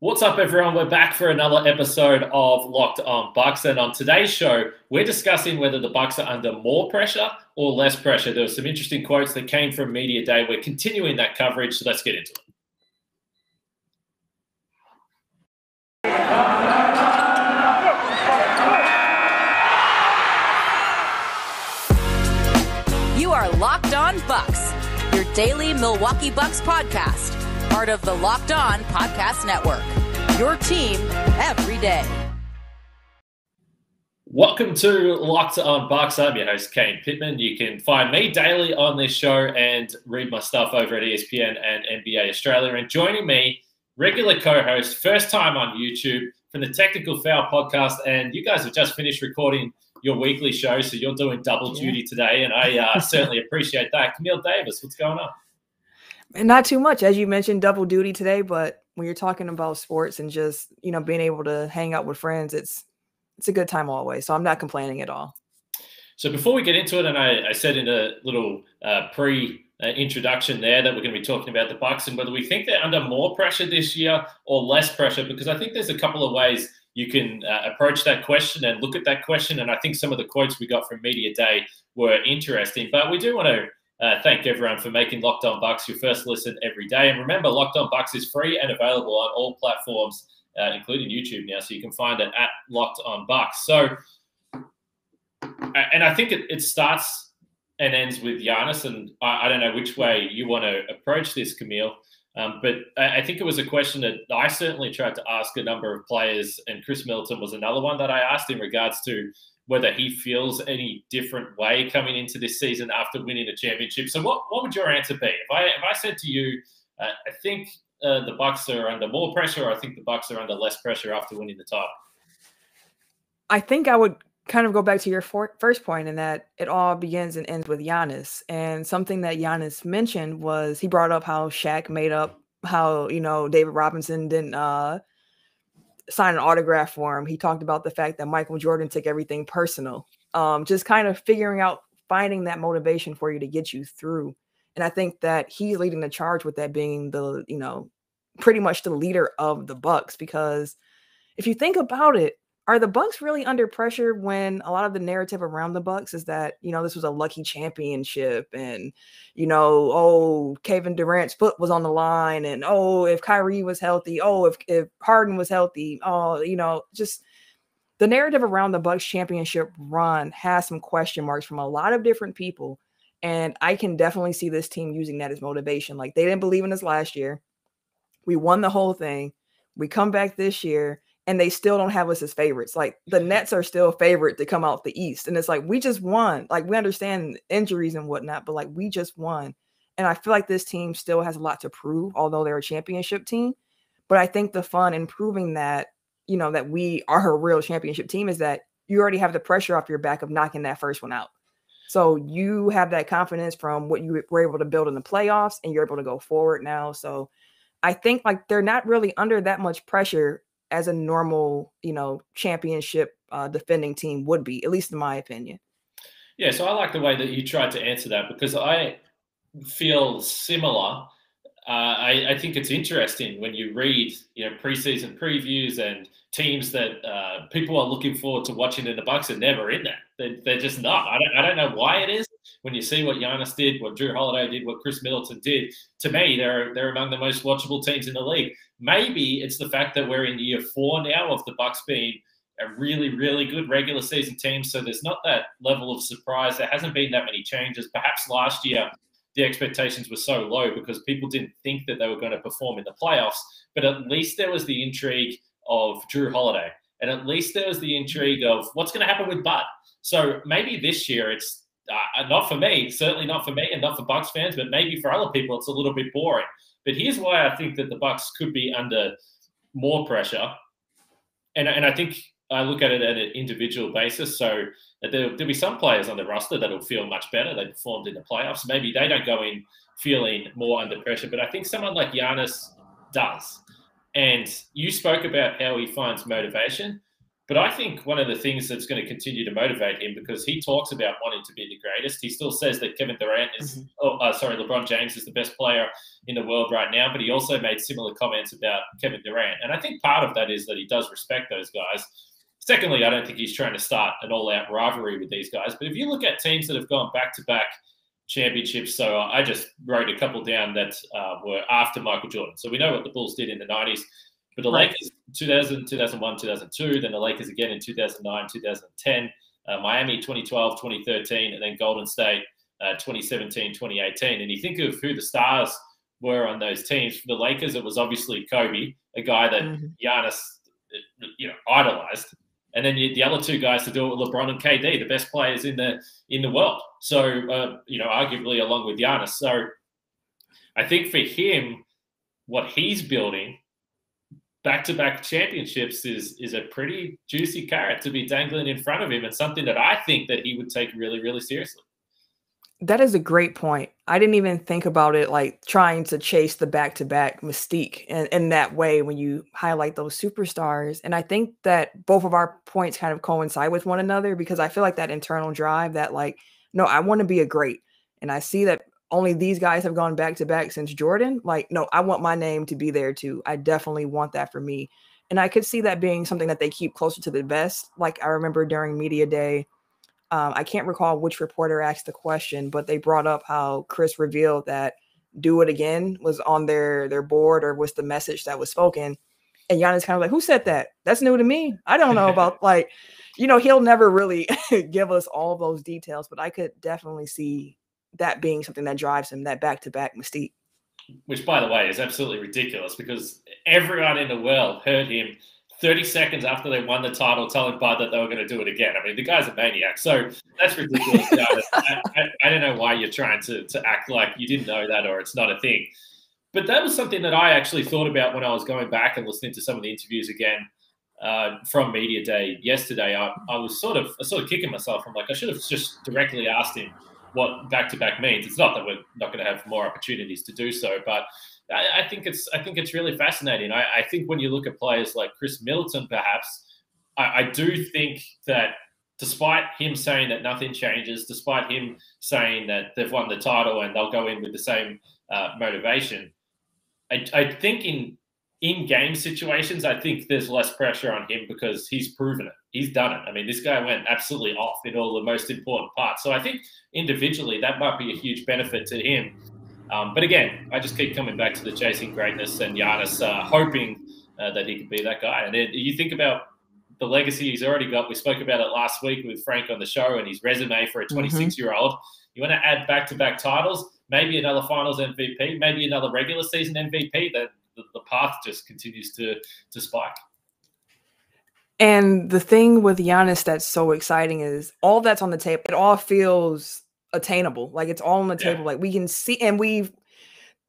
What's up, everyone? We're back for another episode of Locked On Bucks, and on today's show, we're discussing whether the Bucks are under more pressure or less pressure. There were some interesting quotes that came from media day. We're continuing that coverage, so let's get into it. You are Locked On Bucks, your daily Milwaukee Bucks podcast, part of the Locked On Podcast Network. Your team every day. Welcome to Locked On Bucks. I'm your host, Kane Pittman. You can find me daily on this show and read my stuff over at ESPN and NBA Australia. And joining me, regular co host, first time on YouTube from the Technical Foul podcast. And you guys have just finished recording your weekly show, so you're doing double duty today. And I uh, certainly appreciate that. Camille Davis, what's going on? And not too much, as you mentioned, double duty today. But when you're talking about sports and just you know being able to hang out with friends, it's it's a good time always. So I'm not complaining at all. So before we get into it, and I, I said in a little uh, pre uh, introduction there that we're going to be talking about the Bucks and whether we think they're under more pressure this year or less pressure, because I think there's a couple of ways you can uh, approach that question and look at that question. And I think some of the quotes we got from Media Day were interesting. But we do want to uh, thank everyone for making Locked On Bucks your first listen every day. And remember, Locked On Bucks is free and available on all platforms, uh, including YouTube now. So you can find it at Locked On Bucks. So, and I think it, it starts and ends with Giannis. And I, I, don't know which way you want to approach this, Camille. Um, but I, I think it was a question that I certainly tried to ask a number of players, and Khris Middleton was another one that I asked in regards to whether he feels any different way coming into this season after winning a championship. So, what, what would your answer be if I if I said to you, uh, I think uh, the Bucks are under more pressure, I think the Bucks are under less pressure after winning the title? I think I would kind of go back to your for- first point in that it all begins and ends with Giannis. And something that Giannis mentioned was he brought up how Shaq made up how you know David Robinson didn't uh, sign an autograph for him. He talked about the fact that Michael Jordan took everything personal. Um, just kind of figuring out finding that motivation for you to get you through. And I think that he's leading the charge with that being the, you know, pretty much the leader of the Bucks because if you think about it, are the Bucks really under pressure when a lot of the narrative around the Bucks is that you know this was a lucky championship and you know oh Kevin Durant's foot was on the line and oh if Kyrie was healthy oh if if Harden was healthy oh you know just the narrative around the Bucks championship run has some question marks from a lot of different people and I can definitely see this team using that as motivation like they didn't believe in us last year. We won the whole thing. We come back this year and they still don't have us as favorites. Like the Nets are still a favorite to come out the East. And it's like, we just won. Like we understand injuries and whatnot, but like we just won. And I feel like this team still has a lot to prove, although they're a championship team. But I think the fun in proving that, you know, that we are a real championship team is that you already have the pressure off your back of knocking that first one out. So you have that confidence from what you were able to build in the playoffs and you're able to go forward now. So I think like they're not really under that much pressure as a normal, you know, championship uh, defending team would be, at least in my opinion. Yeah, so I like the way that you tried to answer that because I feel similar. Uh, I, I, think it's interesting when you read, you know, preseason previews and teams that uh, people are looking forward to watching in the Bucks are never in there. They're, they're just not. I don't, I don't know why it is. When you see what Giannis did, what Jrue Holiday did, what Khris Middleton did, to me, they're they're among the most watchable teams in the league. Maybe it's the fact that we're in year four now of the Bucks being a really, really good regular season team. So there's not that level of surprise. There hasn't been that many changes. Perhaps last year the expectations were so low because people didn't think that they were going to perform in the playoffs. But at least there was the intrigue of Jrue Holiday. And at least there was the intrigue of what's going to happen with Bud. So maybe this year it's uh, not for me, certainly not for me, and not for Bucks fans, but maybe for other people it's a little bit boring. But here's why I think that the Bucks could be under more pressure, and and I think I look at it at an individual basis. So there, will be some players on the roster that'll feel much better. They performed in the playoffs. Maybe they don't go in feeling more under pressure, but I think someone like Giannis does. And you spoke about how he finds motivation. But I think one of the things that's going to continue to motivate him because he talks about wanting to be the greatest. He still says that Kevin Durant is, mm-hmm. oh, uh, sorry, LeBron James is the best player in the world right now. But he also made similar comments about Kevin Durant. And I think part of that is that he does respect those guys. Secondly, I don't think he's trying to start an all out rivalry with these guys. But if you look at teams that have gone back to back championships, so I just wrote a couple down that uh, were after Michael Jordan. So we know what the Bulls did in the 90s. But the right. Lakers, 2000, 2001, 2002, then the Lakers again in 2009, 2010, uh, Miami 2012, 2013, and then Golden State uh, 2017, 2018. And you think of who the stars were on those teams. For the Lakers, it was obviously Kobe, a guy that mm-hmm. Giannis, you know, idolized. And then you, the other two guys to do it with LeBron and KD, the best players in the in the world. So uh, you know, arguably along with Giannis. So I think for him, what he's building back-to-back championships is is a pretty juicy carrot to be dangling in front of him and something that I think that he would take really really seriously. That is a great point. I didn't even think about it like trying to chase the back-to-back mystique in, in that way when you highlight those superstars. And I think that both of our points kind of coincide with one another because I feel like that internal drive that like, no, I want to be a great. And I see that only these guys have gone back to back since Jordan. Like, no, I want my name to be there too. I definitely want that for me. And I could see that being something that they keep closer to the vest. Like I remember during media day, um, I can't recall which reporter asked the question, but they brought up how Khris revealed that "Do It Again" was on their their board or was the message that was spoken. And Giannis kind of like, "Who said that? That's new to me. I don't know about like." You know, he'll never really give us all those details, but I could definitely see that being something that drives him, that back to back mystique. Which, by the way, is absolutely ridiculous because everyone in the world heard him 30 seconds after they won the title telling Bud that they were going to do it again. I mean, the guy's a maniac. So that's ridiculous. I, I, I, don't know why you're trying to, to act like you didn't know that or it's not a thing. But that was something that I actually thought about when I was going back and listening to some of the interviews again uh, from media day yesterday. I, I was sort of I sort of kicking myself. I'm like, I should have just directly asked him what back to back means. It's not that we're not going to have more opportunities to do so, but I, I think it's I think it's really fascinating. I, I, think when you look at players like Khris Middleton, perhaps I, I do think that despite him saying that nothing changes, despite him saying that they've won the title and they'll go in with the same uh, motivation, I, I, think in in game situations, I think there's less pressure on him because he's proven it. He's done it. I mean, this guy went absolutely off in all the most important parts. So I think individually that might be a huge benefit to him. Um, but again, I just keep coming back to the chasing greatness and Giannis uh, hoping uh, that he could be that guy. And it, you think about the legacy he's already got. We spoke about it last week with Frank on the show and his resume for a 26 mm-hmm. year old. You want to add back to back titles, maybe another finals MVP, maybe another regular season MVP. That the, the path just continues to to spike. And the thing with Giannis that's so exciting is all that's on the table. It all feels attainable. Like it's all on the table. Like we can see, and we've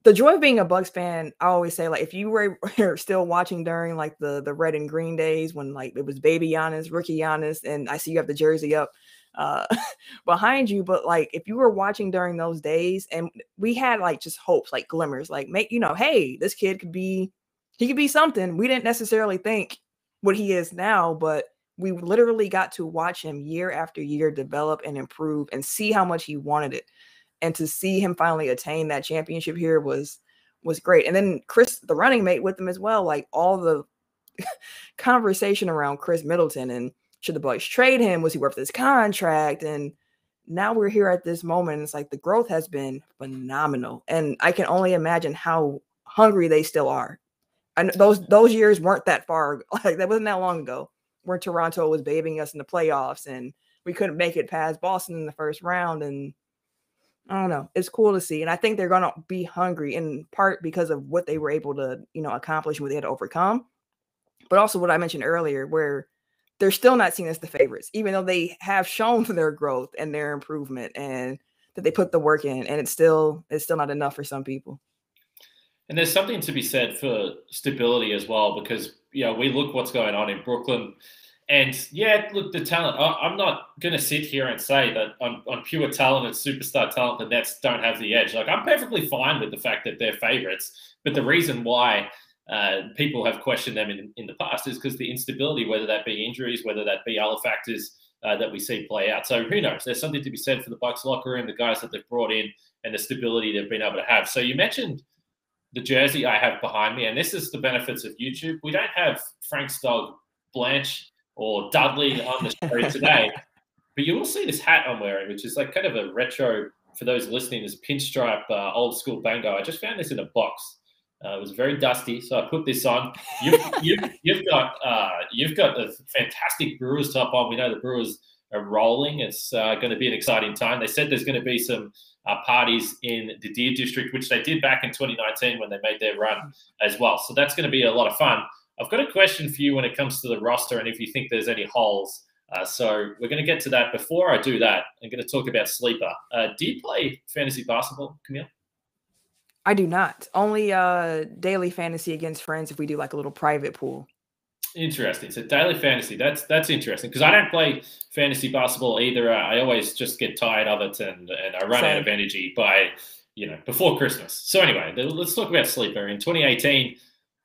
the joy of being a Bucks fan. I always say, like, if you were still watching during like the the red and green days when like it was baby Giannis, rookie Giannis, and I see you have the jersey up uh behind you but like if you were watching during those days and we had like just hopes like glimmers like make you know hey this kid could be he could be something we didn't necessarily think what he is now but we literally got to watch him year after year develop and improve and see how much he wanted it and to see him finally attain that championship here was was great and then Khris, the running mate with him as well like all the conversation around Khris middleton and should the Bucks trade him? Was he worth his contract? And now we're here at this moment. And It's like the growth has been phenomenal, and I can only imagine how hungry they still are. And those those years weren't that far. Like that wasn't that long ago, where Toronto was babying us in the playoffs, and we couldn't make it past Boston in the first round. And I don't know. It's cool to see, and I think they're gonna be hungry in part because of what they were able to, you know, accomplish, what they had to overcome, but also what I mentioned earlier, where they're still not seen as the favorites, even though they have shown their growth and their improvement and that they put the work in. And it's still it's still not enough for some people. And there's something to be said for stability as well, because you know we look what's going on in Brooklyn, and yeah, look the talent. I, am not going to sit here and say that on, on pure talent and superstar talent, the Nets don't have the edge. Like I'm perfectly fine with the fact that they're favorites, but the reason why uh, people have questioned them in, in the past is because the instability, whether that be injuries, whether that be other factors uh, that we see play out. So who knows? There's something to be said for the Bucks locker room, the guys that they've brought in, and the stability they've been able to have. So you mentioned the jersey I have behind me, and this is the benefits of YouTube. We don't have Frank's dog Blanche or Dudley on the show today, but you will see this hat I'm wearing, which is like kind of a retro. For those listening, this pinstripe uh, old school bango. I just found this in a box. Uh, it was very dusty, so I put this on. You've, you've, you've got uh, you've got a fantastic Brewers top on. We know the Brewers are rolling. It's uh, going to be an exciting time. They said there's going to be some uh, parties in the Deer District, which they did back in 2019 when they made their run as well. So that's going to be a lot of fun. I've got a question for you when it comes to the roster and if you think there's any holes. Uh, so we're going to get to that. Before I do that, I'm going to talk about sleeper. Uh, do you play fantasy basketball, Camille? I do not. Only uh daily fantasy against friends if we do like a little private pool. Interesting. So daily fantasy. That's that's interesting because I don't play fantasy basketball either. Uh, I always just get tired of it and and I run Same. out of energy by you know before Christmas. So anyway, let's talk about sleeper. In 2018,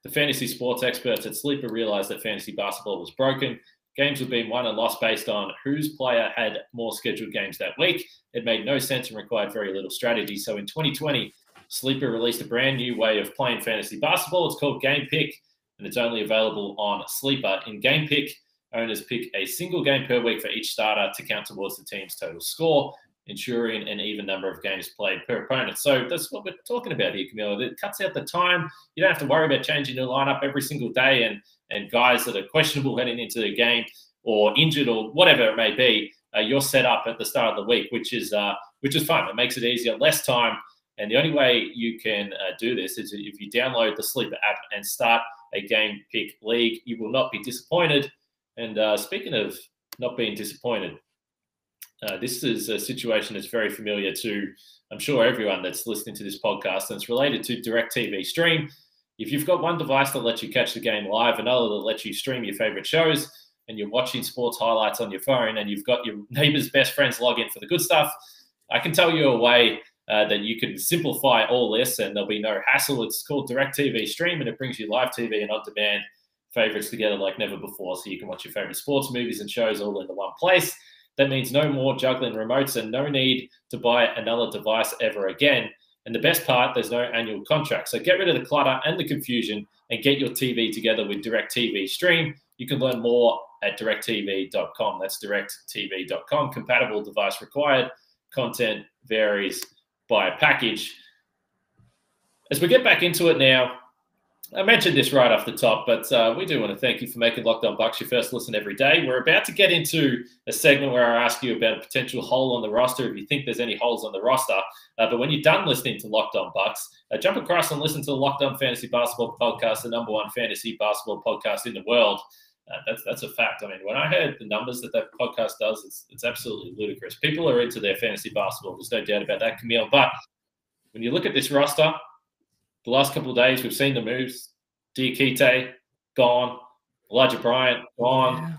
the fantasy sports experts at Sleeper realized that fantasy basketball was broken. Games were being won and lost based on whose player had more scheduled games that week. It made no sense and required very little strategy. So in 2020, Sleeper released a brand new way of playing fantasy basketball. It's called Game Pick, and it's only available on Sleeper. In Game Pick, owners pick a single game per week for each starter to count towards the team's total score, ensuring an even number of games played per opponent. So that's what we're talking about here, Camille. It cuts out the time. You don't have to worry about changing your lineup every single day and, and guys that are questionable heading into the game or injured or whatever it may be. Uh, you're set up at the start of the week, which is uh, which is fun. It makes it easier, less time and the only way you can uh, do this is if you download the Sleeper app and start a game pick league. You will not be disappointed. And uh, speaking of not being disappointed, uh, this is a situation that's very familiar to, I'm sure, everyone that's listening to this podcast. And it's related to DirecTV Stream. If you've got one device that lets you catch the game live, another that lets you stream your favorite shows, and you're watching sports highlights on your phone, and you've got your neighbor's best friends log in for the good stuff, I can tell you a way uh, that you can simplify all this and there'll be no hassle. It's called DirecTV Stream and it brings you live TV and on demand favorites together like never before. So you can watch your favorite sports, movies, and shows all in the one place. That means no more juggling remotes and no need to buy another device ever again. And the best part, there's no annual contract. So get rid of the clutter and the confusion and get your TV together with DirecTV Stream. You can learn more at directv.com. That's directv.com. Compatible device required. Content varies by a package. As we get back into it now, I mentioned this right off the top, but uh, we do want to thank you for making Locked On Bucks your first listen every day. We're about to get into a segment where I ask you about a potential hole on the roster if you think there's any holes on the roster. Uh, but when you're done listening to Locked On Bucks, uh, jump across and listen to the Locked On Fantasy Basketball podcast, the number one fantasy basketball podcast in the world. Uh, that's that's a fact. I mean, when I heard the numbers that that podcast does, it's it's absolutely ludicrous. People are into their fantasy basketball. There's no doubt about that, Camille. But when you look at this roster, the last couple of days we've seen the moves. Diakite gone, Elijah Bryant gone.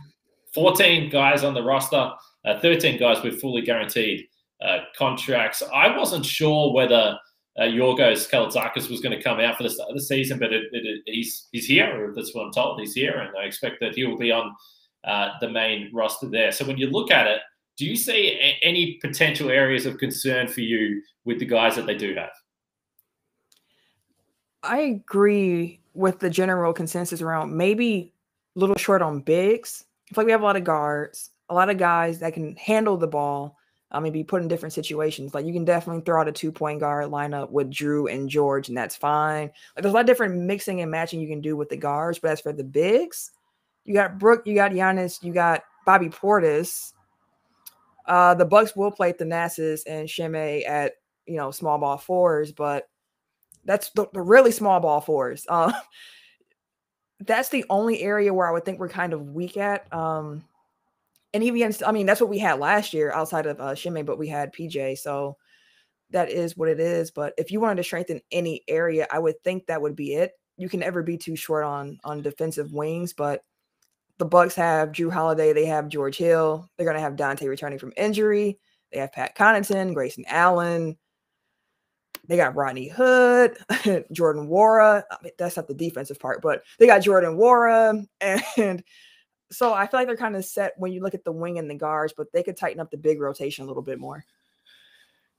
14 guys on the roster, uh, 13 guys with fully guaranteed uh, contracts. I wasn't sure whether uh, Yorgos Kalaitzakis was going to come out for the start of the season, but it, it, it, he's he's here. That's what I'm told. He's here, and I expect that he will be on uh, the main roster there. So when you look at it, do you see a- any potential areas of concern for you with the guys that they do have? I agree with the general consensus around maybe a little short on bigs. I feel like we have a lot of guards, a lot of guys that can handle the ball I mean, be put in different situations. Like you can definitely throw out a two point guard lineup with Jrue and George, and that's fine. Like there's a lot of different mixing and matching you can do with the guards. But as for the bigs, you got Brook, you got Giannis, you got Bobby Portis. Uh, the Bucks will play Thanasis and Semi at you know small ball fours, but that's the, the really small ball fours. Uh, that's the only area where I would think we're kind of weak at. Um, and even I mean, that's what we had last year outside of uh, Semi, but we had PJ. So that is what it is. But if you wanted to strengthen any area, I would think that would be it. You can never be too short on on defensive wings, but the Bucks have Jrue Holiday, they have George Hill, they're gonna have Donte returning from injury, they have Pat Connaughton, Grayson Allen. they got Rodney Hood, Jordan Nwora. I mean, that's not the defensive part, but they got Jordan Nwora. And so I feel like they're kind of set when you look at the wing and the guards, but they could tighten up the big rotation a little bit more.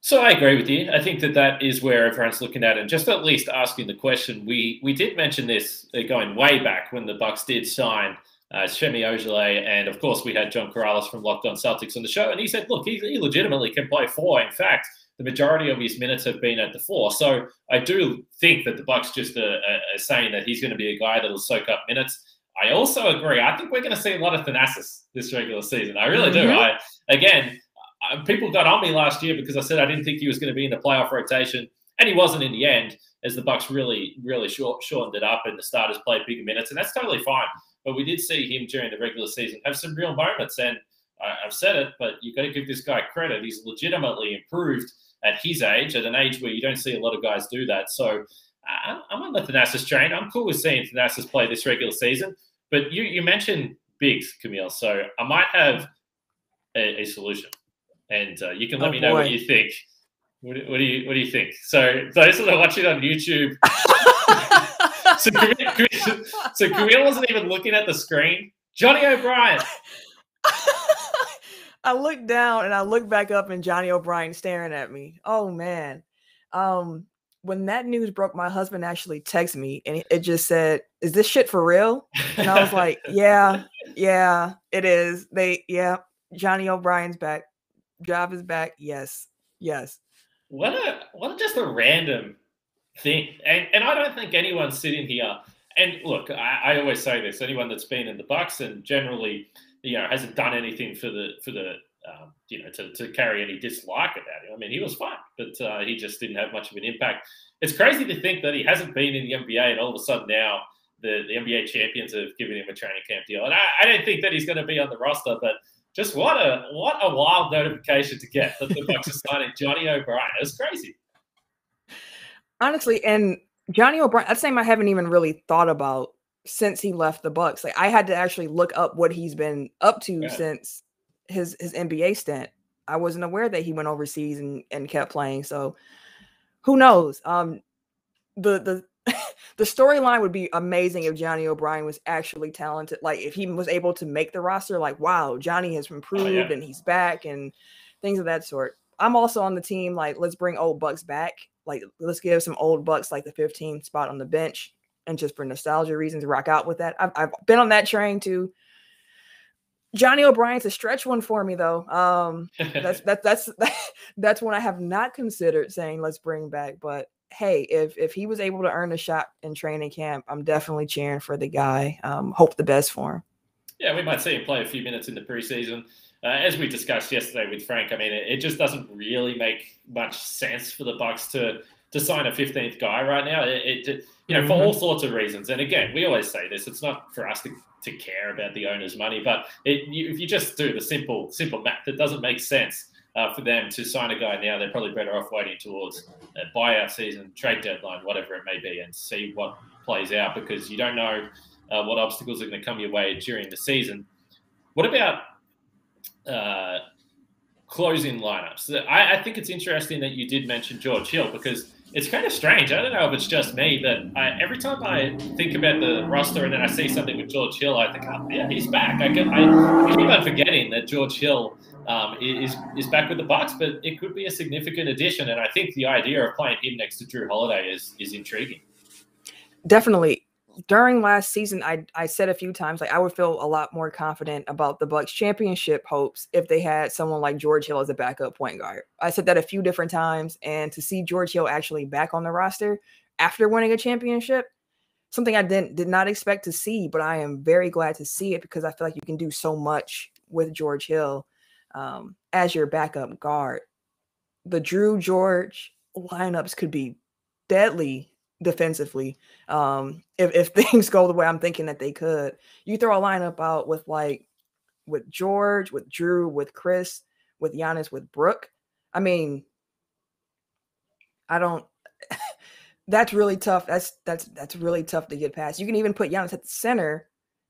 So I agree with you. I think that that is where everyone's looking at, and just at least asking the question. We we did mention this uh, going way back when the Bucks did sign uh, Ojeleye, and of course we had John Karalis from Locked On Celtics on the show, and he said, "Look, he, he legitimately can play four. In fact, the majority of his minutes have been at the four. So I do think that the Bucks just are, are saying that he's going to be a guy that'll soak up minutes. I also agree. I think we're going to see a lot of Thanasis this regular season. I really mm-hmm. do. I again, people got on me last year because I said I didn't think he was going to be in the playoff rotation, and he wasn't in the end. As the Bucks really, really short, shortened it up, and the starters played bigger minutes, and that's totally fine. But we did see him during the regular season have some real moments, and I, have said it, but you've got to give this guy credit. He's legitimately improved at his age, at an age where you don't see a lot of guys do that. So uh, I'm on the Thanasis train. I'm cool with seeing Thanasis play this regular season. But you, you mentioned bigs, Camille. So I might have a, a solution and uh, you can let oh, me know boy. what you think. What, what, do you What do you think? So those that are watching on YouTube, so Camille, so Camille wasn't even looking at the screen. Johnny O'Bryant. I looked down and I looked back up, and Johnny O'Bryant staring at me. Oh man. Um, when that news broke, my husband actually texted me and it just said, Is this shit for real? And I was like, Yeah, yeah, it is. They, yeah, Johnny O'Bryant's back. JOB is back. Yes. Yes. What a what a, just a random thing. And and I don't think anyone's sitting here. And look, I, I always say this: anyone that's been in the Bucks and generally, you know, hasn't done anything for the for the um, you know, to, to carry any dislike about him. I mean, he was fine, but uh, he just didn't have much of an impact. It's crazy to think that he hasn't been in the NBA, and all of a sudden now the, the NBA champions have given him a training camp deal. And I, I don't think that he's going to be on the roster, but just what a what a wild notification to get that the Bucks are signing Johnny O'Bryant. It's crazy. Honestly, and Johnny O'Bryant, that's a name I haven't even really thought about since he left the Bucks. Like I had to actually look up what he's been up to yeah. since his his NBA stint. I wasn't aware that he went overseas and, and kept playing. So who knows? Um the the the storyline would be amazing if Johnny O'Bryant was actually talented. Like if he was able to make the roster, like wow, Johnny has improved oh, yeah. and he's back and things of that sort. I'm also on the team. Like let's bring old Bucks back. Like let's give some old Bucks like the 15 spot on the bench and just for nostalgia reasons rock out with that. I've, I've been on that train too. Johnny O'Bryant's a stretch one for me though. Um, that's that, that's that's one I have not considered saying let's bring back, but hey, if if he was able to earn a shot in training camp, I'm definitely cheering for the guy. Um, hope the best for him. Yeah, we might see him play a few minutes in the preseason. Uh, as we discussed yesterday with Frank, I mean, it, it, just doesn't really make much sense for the Bucks to to sign a 15th guy right now. It, it you know, mm-hmm. for all sorts of reasons. And again, we always say this: it's not for us to, to care about the owner's money, but it, you, if you just do the simple simple math, it doesn't make sense uh, for them to sign a guy now. They're probably better off waiting towards a buyout season, trade deadline, whatever it may be, and see what plays out because you don't know uh, what obstacles are going to come your way during the season. What about uh, closing lineups? I, I, think it's interesting that you did mention George Hill because it's kind of strange. I don't know if it's just me that I, every time I think about the roster and then I see something with George Hill, I think, oh, yeah, he's back. I, can, I, I keep on forgetting that George Hill um, is is back with the Bucks, but it could be a significant addition. And I think the idea of playing him next to Jrue Holiday is is intriguing. Definitely. During last season, I I said a few times like I would feel a lot more confident about the Bucks championship hopes if they had someone like George Hill as a backup point guard. I said that a few different times, and to see George Hill actually back on the roster after winning a championship, something I didn't did not expect to see, but I am very glad to see it because I feel like you can do so much with George Hill um, as your backup guard. The Jrue George lineups could be deadly defensively um, if, if things go the way I'm thinking that they could. You throw a lineup out with like with George, with Jrue, with Khris, with Giannis, with Brook. I mean, I don't. that's really tough. That's that's that's really tough to get past. You can even put Giannis at the center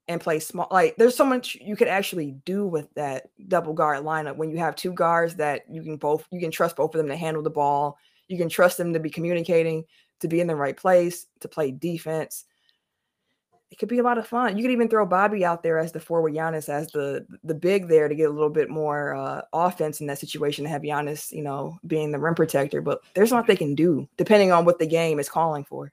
and play small. Like there's so much you could actually do with that double guard lineup when you have two guards that you can both you can trust both of them to handle the ball. You can trust them to be communicating, to be in the right place, to play defense. It could be a lot of fun. You could even throw Bobby out there as the forward Giannis as the the big there to get a little bit more uh, offense in that situation to have Giannis, you know, being the rim protector. But there's a lot they can do depending on what the game is calling for.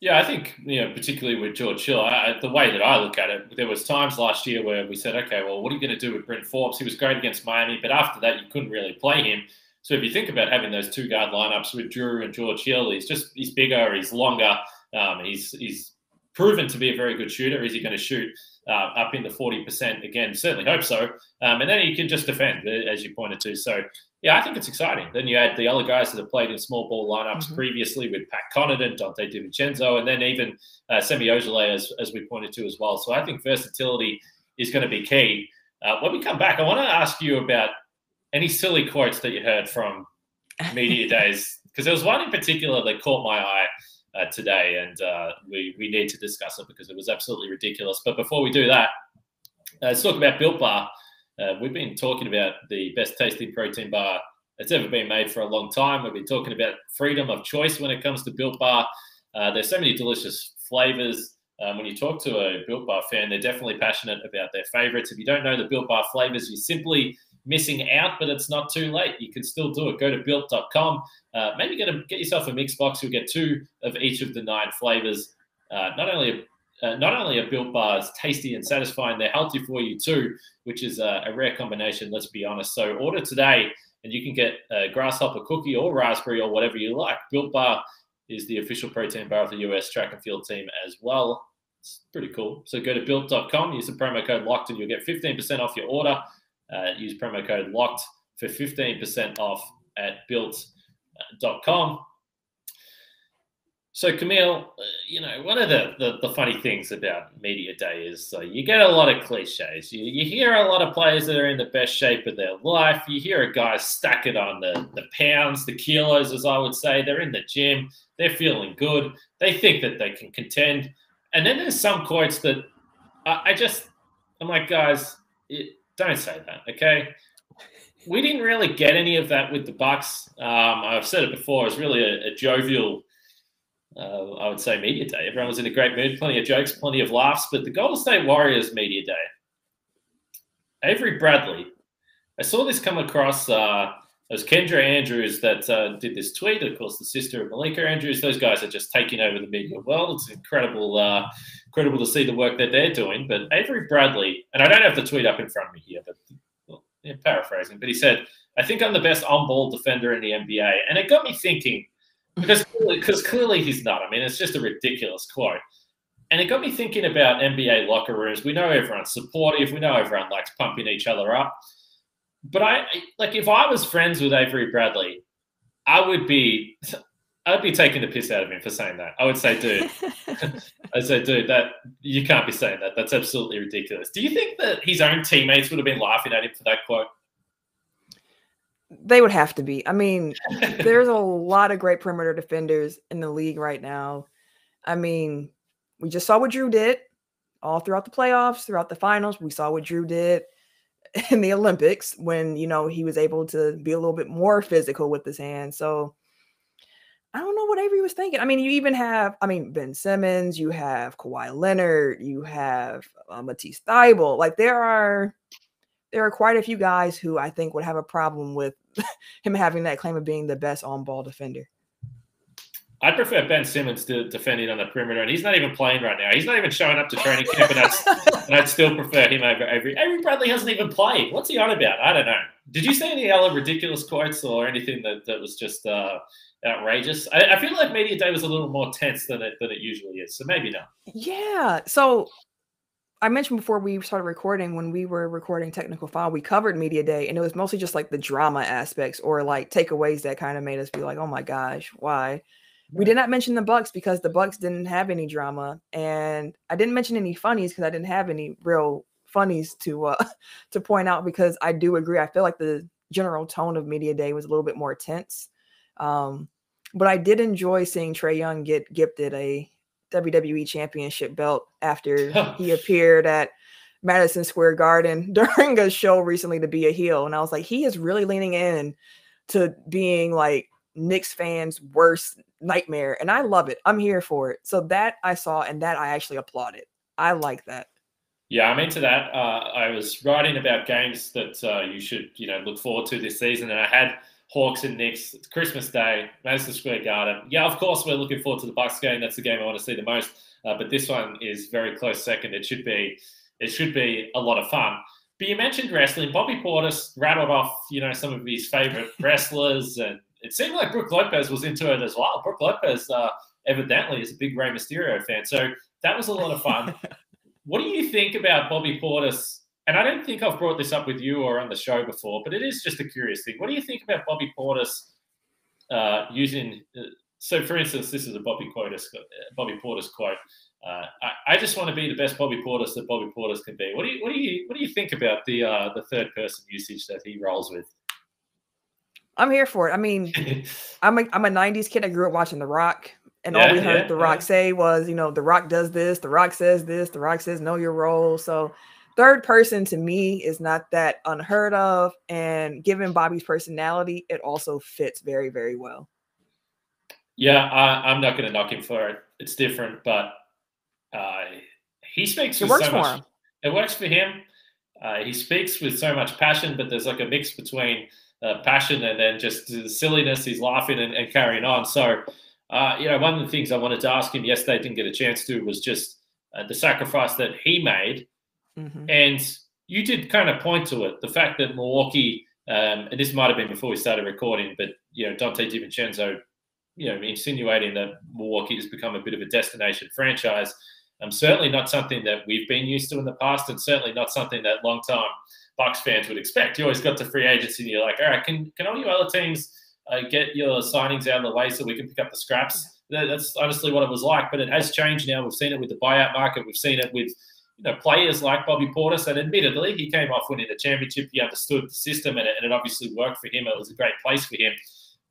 Yeah, I think you know, particularly with George Hill, I, the way that I look at it, there was times last year where we said, okay, well, what are you going to do with Bryn Forbes? He was great against Miami, but after that, you couldn't really play him. So if you think about having those two guard lineups with Jrue and George Hill, he's just he's bigger, he's longer, um, he's he's proven to be a very good shooter. Is he going to shoot uh, up into 40% again? Certainly hope so. Um, and then he can just defend, as you pointed to. So, yeah, I think it's exciting. Then you add the other guys that have played in small ball lineups mm-hmm. previously with Pat Connaughton, Donte DiVincenzo, and then even uh, Semi Ojeleye, as, as we pointed to as well. So I think versatility is going to be key. Uh, when we come back, I want to ask you about any silly quotes that you heard from media days, because there was one in particular that caught my eye uh, today, and uh, we we need to discuss it because it was absolutely ridiculous. But before we do that, uh, let's talk about Built Bar. Uh, we've been talking about the best tasting protein bar that's ever been made for a long time. We've been talking about freedom of choice when it comes to Built Bar. Uh, there's so many delicious flavors. Um, when you talk to a Built Bar fan, they're definitely passionate about their favorites. If you don't know the Built Bar flavors, you simply missing out, but it's not too late. You can still do it. Go to built.com. Uh, maybe get a, get yourself a mix box. You'll get two of each of the nine flavors. Uh, not only uh, not only are built bars tasty and satisfying, they're healthy for you too, which is a, a rare combination. Let's be honest. So order today, and you can get a grasshopper cookie or raspberry or whatever you like. Built Bar is the official protein bar of the US track and field team as well. It's pretty cool. So go to built.com, use the promo code locked, and you'll get 15% off your order. Uh, use promo code locked for 15% off at built.com. So, Camille, uh, you know, one of the, the, the, funny things about Media Day is uh, you get a lot of cliches. You, you hear a lot of players that are in the best shape of their life. You hear a guy stack it on the, the pounds, the kilos, as I would say. They're in the gym, they're feeling good, they think that they can contend. And then there's some quotes that I, I just, I'm like, guys, it, don't say that, okay? We didn't really get any of that with the Bucks. Um, I've said it before. It's really a, a jovial, uh, I would say, media day. Everyone was in a great mood. Plenty of jokes, plenty of laughs. But the Golden State Warriors media day, Avery Bradley. I saw this come across. Uh, it was Kendra Andrews that uh, did this tweet. Of course, the sister of Malika Andrews. Those guys are just taking over the media world. It's incredible, uh, incredible to see the work that they're doing. But Avery Bradley, and I don't have the tweet up in front of me here, but well, yeah, paraphrasing, but he said, "I think I'm the best on-ball defender in the NBA," and it got me thinking because because clearly he's not. I mean, it's just a ridiculous quote. And it got me thinking about NBA locker rooms. We know everyone's supportive. We know everyone likes pumping each other up but I like if I was friends with Avery Bradley, I would be I'd be taking the piss out of him for saying that. I would say, dude, I'd say, dude, that you can't be saying that. That's absolutely ridiculous. Do you think that his own teammates would have been laughing at him for that quote? They would have to be. I mean, there's a lot of great perimeter defenders in the league right now. I mean, we just saw what Jrue did all throughout the playoffs, throughout the finals. We saw what Jrue did in the Olympics when you know he was able to be a little bit more physical with his hands. So I don't know what Avery was thinking. I mean, you even have, I mean, Ben Simmons, you have Kawhi Leonard, you have uh, Matisse Thybulle. Like there are there are quite a few guys who I think would have a problem with him having that claim of being the best on ball defender. I'd prefer Ben Simmons to defending on the perimeter, and he's not even playing right now. He's not even showing up to training camp, and I'd, and I'd still prefer him over Avery. Avery Bradley hasn't even played. What's he on about? I don't know. Did you see any other ridiculous quotes or anything that, that was just uh, outrageous? I, I, feel like media day was a little more tense than it than it usually is, so maybe not. Yeah. So I mentioned before we started recording when we were recording Technical Foul, we covered media day, and it was mostly just like the drama aspects or like takeaways that kind of made us be like, "Oh my gosh, why?" We did not mention the Bucks because the Bucks didn't have any drama, and I didn't mention any funnies because I didn't have any real funnies to uh, to point out. Because I do agree, I feel like the general tone of media day was a little bit more tense. Um, but I did enjoy seeing Trae Young get gifted a WWE Championship belt after he appeared at Madison Square Garden during a show recently to be a heel, and I was like, he is really leaning in to being like Knicks fans' worst nightmare, and I love it. I'm here for it. So that I saw, and that I actually applauded. I like that. Yeah, I'm into that. Uh, I was writing about games that uh, you should, you know, look forward to this season, and I had Hawks and Knicks. Christmas Day, Madison Square Garden. Yeah, of course, we're looking forward to the Bucks game. That's the game I want to see the most. Uh, but this one is very close second. It should be, it should be a lot of fun. But you mentioned wrestling. Bobby Portis rattled off, you know, some of his favorite wrestlers, and it seemed like Brook Lopez was into it as well. Brook Lopez, uh, evidently, is a big Rey Mysterio fan, so that was a lot of fun. what do you think about Bobby Portis? And I don't think I've brought this up with you or on the show before, but it is just a curious thing. What do you think about Bobby Portis uh, using? Uh, so, for instance, this is a Bobby Portis, Bobby Portis quote. Uh, I, I, just want to be the best Bobby Portis that Bobby Portis can be. What do you what do you what do you think about the uh, the third person usage that he rolls with? I'm here for it. I mean, I'm a I'm a '90s kid. I grew up watching The Rock, and yeah, all we heard yeah, The Rock yeah. say was, you know, The Rock does this, The Rock says this, The Rock says know your role. So, third person to me is not that unheard of, and given Bobby's personality, it also fits very very well. Yeah, I, am not going to knock him for it. It's different, but uh, he speaks with so much. Him. It works for him. Uh, he speaks with so much passion, but there's like a mix between uh, passion and then just the silliness. He's laughing and, and carrying on. So, uh, you know, one of the things I wanted to ask him yesterday, didn't get a chance to, was just uh, the sacrifice that he made. Mm-hmm. And you did kind of point to it the fact that Milwaukee, um, and this might have been before we started recording, but, you know, Donte DiVincenzo, you know, insinuating that Milwaukee has become a bit of a destination franchise. Um, certainly not something that we've been used to in the past, and certainly not something that long time Bucks fans would expect. You always got to free agency, and you're like, all right, can can all you other teams uh, get your signings out of the way so we can pick up the scraps? That's honestly what it was like, but it has changed now. We've seen it with the buyout market. We've seen it with you know players like Bobby Portis, and admittedly, he came off winning the championship. He understood the system, and it, and it obviously worked for him. It was a great place for him.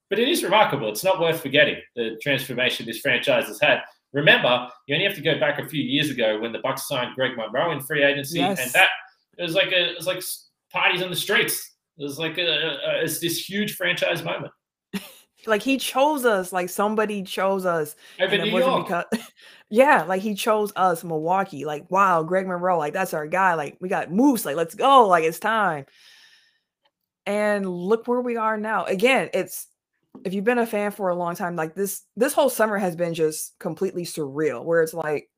But it is remarkable. It's not worth forgetting the transformation this franchise has had. Remember, you only have to go back a few years ago when the Bucks signed Greg Monroe in free agency, yes. and that it was like a it was like parties on the streets. It was like a, a it's this huge franchise moment. like he chose us, like somebody chose us. Over New York. Because, yeah, like he chose us, Milwaukee. Like, wow, Greg Monroe, like that's our guy. Like we got Moose, like let's go, like it's time. And look where we are now. Again, it's if you've been a fan for a long time, like this this whole summer has been just completely surreal. Where it's like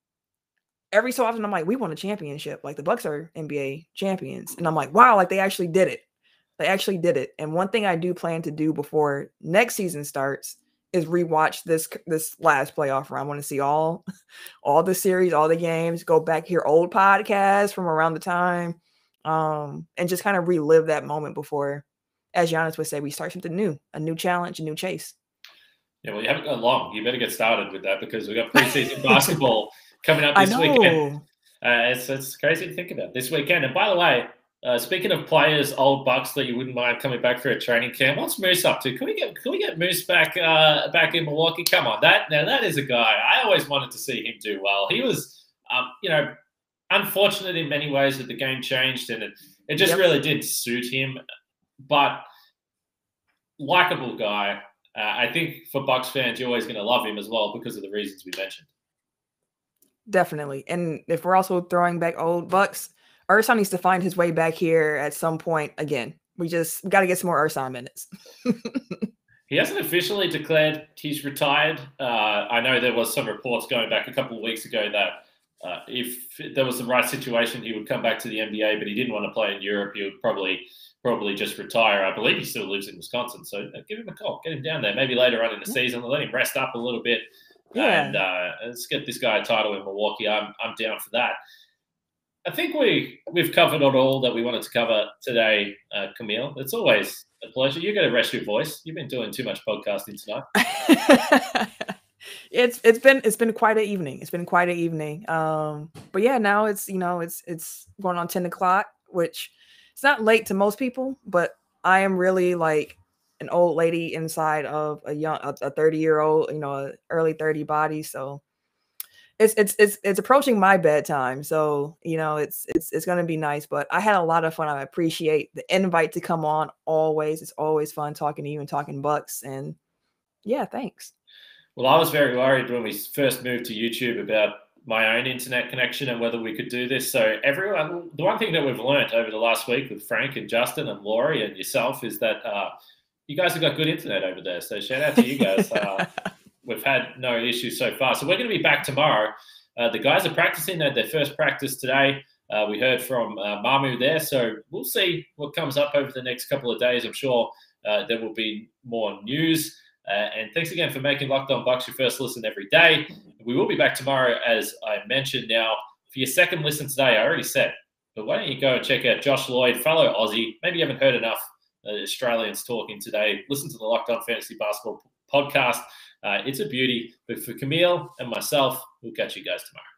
every so often I'm like, we won a championship. Like the Bucks are NBA champions, and I'm like, wow, like they actually did it. They actually did it. And one thing I do plan to do before next season starts is rewatch this this last playoff run. I want to see all all the series, all the games, go back hear old podcasts from around the time, um, and just kind of relive that moment before as Giannis would say, we start something new, a new challenge, a new chase. Yeah, well, you haven't gone long. You better get started with that because we've got preseason basketball coming up this weekend. Uh, it's, it's crazy to think about this weekend. And by the way, uh, speaking of players, old bucks that you wouldn't mind coming back for a training camp, what's Moose up to? Can we get can we get Moose back uh, back in Milwaukee? Come on, that now that is a guy I always wanted to see him do well. He was, um, you know, unfortunate in many ways that the game changed and it, it just yep. really did suit him but likable guy. Uh, I think for Bucks fans, you're always going to love him as well because of the reasons we mentioned. Definitely, and if we're also throwing back old Bucks, Ersan needs to find his way back here at some point again. We just got to get some more Ersan minutes. he hasn't officially declared he's retired. Uh, I know there was some reports going back a couple of weeks ago that uh, if there was the right situation, he would come back to the NBA, but he didn't want to play in Europe. He would probably probably just retire. I believe he still lives in Wisconsin, so uh, give him a call, get him down there. Maybe later on in the season, let him rest up a little bit, yeah. and uh, let's get this guy a title in Milwaukee. I'm I'm down for that. I think we we've covered on all that we wanted to cover today, uh, Camille. It's always a pleasure. You're going to rest your voice. You've been doing too much podcasting tonight. it's it's been it's been quite an evening. It's been quite an evening. Um, but yeah, now it's you know it's it's going on ten o'clock, which it's not late to most people, but I am really like an old lady inside of a young a 30 year old, you know, early 30 body. So it's it's it's it's approaching my bedtime. So, you know, it's it's it's gonna be nice. But I had a lot of fun. I appreciate the invite to come on always. It's always fun talking to you and talking bucks. And Yeah, thanks. Well, I was very worried when we first moved to YouTube about my own internet connection and whether we could do this. So everyone, the one thing that we've learned over the last week with Frank and Justin and Laurie and yourself is that uh, you guys have got good internet over there. So shout out to you guys. Uh, we've had no issues so far. So we're going to be back tomorrow. Uh, the guys are practicing. They had their first practice today. Uh, we heard from uh, Mamu there. So we'll see what comes up over the next couple of days. I'm sure uh, there will be more news. Uh, and thanks again for making Locked On Bucks your first listen every day. We will be back tomorrow, as I mentioned. Now, for your second listen today, I already said, but why don't you go and check out Josh Lloyd, fellow Aussie? Maybe you haven't heard enough Australians talking today. Listen to the Locked On Fantasy Basketball podcast. Uh, it's a beauty. But for Camille and myself, we'll catch you guys tomorrow.